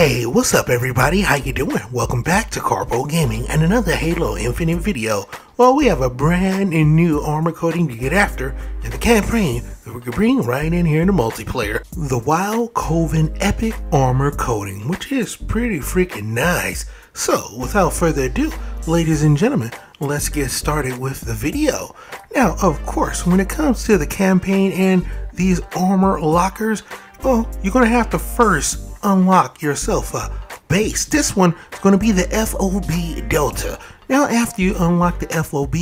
Hey, what's up everybody? How you doing? Welcome back to Karpo Gaming and another Halo Infinite video. Well, we have a brand new armor coating to get after in the campaign that we can bring right in here in the multiplayer. The Wild Kovan Epic Armor Coating, which is pretty freaking nice. So, without further ado, ladies and gentlemen, let's get started with the video. Now, of course, when it comes to the campaign and these armor lockers, well, you're going to have to first unlock yourself a base. This one is going to be the FOB Delta. Now, after you unlock the FOB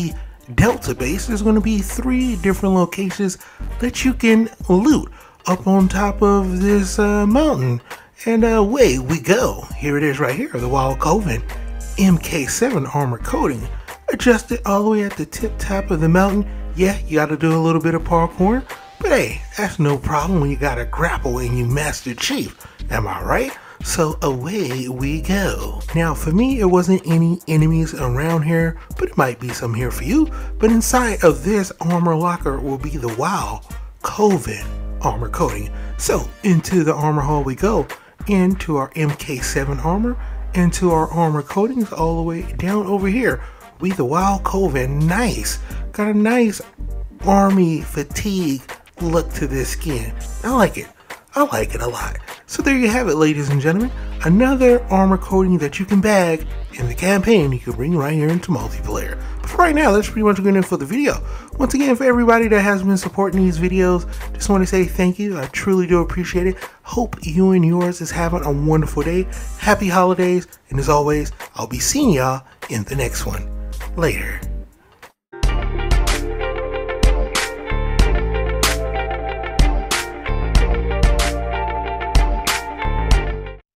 Delta base, there's going to be three different locations that you can loot up on top of this uh, mountain. And uh, away we go. Here it is right here, the Wild Kovan MK7 armor coating. Adjust it all the way at the tip top of the mountain. Yeah, you got to do a little bit of parkour, but hey, that's no problem when you got a grapple and you Master Chief. Am I right? So away we go. Now for me, it wasn't any enemies around here, but it might be some here for you. But inside of this armor locker will be the Wild Kovan armor coating. So into the armor hall we go, into our MK7 armor, into our armor coatings all the way down over here. We the Wild Kovan, nice. Got a nice army fatigue look to this skin. I like it. I like it a lot. So there you have it, ladies and gentlemen. Another armor coating that you can bag in the campaign you can bring right here into multiplayer. But for right now, that's pretty much good enough for the video. Once again, for everybody that has been supporting these videos, just want to say thank you. I truly do appreciate it. Hope you and yours is having a wonderful day. Happy holidays. And as always, I'll be seeing y'all in the next one. Later.